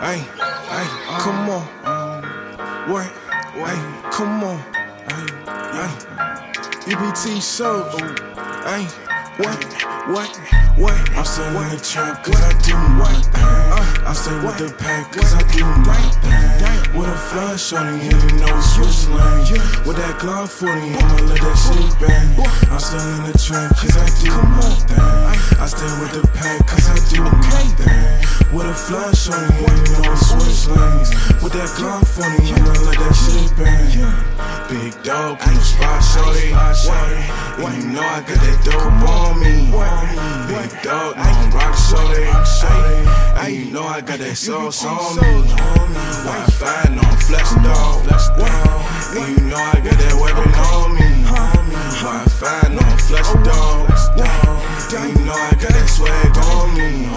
Hey, hey, come on. What? Hey, come on. Hey, hey. EBT show. Hey, what? What? What? I'm still in the trap cause I do my thing. I stay with the pack cause I do my thing. With a flush shorty, you know we switch lanes. With that Glock 40, I'ma let that shit bang. I'm still in the trap cause I do my thing. I stay with the pack cause I do my thing. With a flush shorty, you know we switch lanes. With that Glock 40, I'ma let that shit bang. Big dog, the spot, shorty. And you know I got that dope on me. Big dog, I'm rock shorty. And you know I got that sauce on me. Wi-Fi, no I'm flex dog. And you know I got that weapon on me. Wi-Fi, no I'm flex dog. And you know I got that swag on me.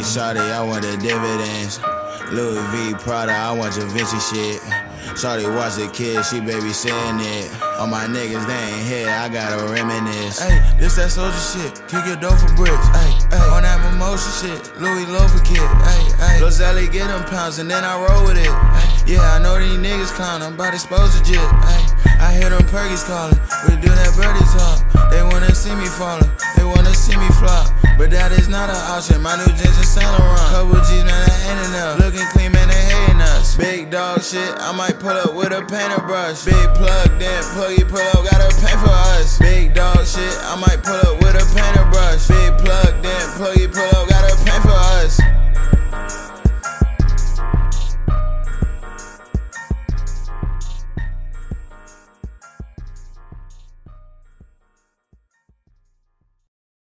8, shawty, I want the dividends. Louis V, Prada, I want your Vinci shit. Shawty watch the kid, she baby saying it. All my niggas, they ain't here, I gotta reminisce. Hey, this that soldier shit, kick your door for bricks. Hey, hey, on that mimosa shit, Louis Lover kid. Hey, hey, Xelly get them pounds and then I roll with it. Hey, yeah, I know these niggas clown, I'm about to expose the jit. Hey, I hear them perkies calling, we do that birdie talk. They wanna see me falling, But that is not an option, my new jeans Saint Laurent. Couple G's, man, that ain't enough. Looking clean, man, they hating us. Big dog shit, I might pull up with a painter brush. Big plug, then plug, you pull up, gotta pay for us. Big dog shit, I might pull up with a painter brush. Big plug.